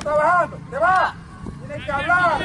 trabajando. ¡Te va! ¡Tienes que hablar!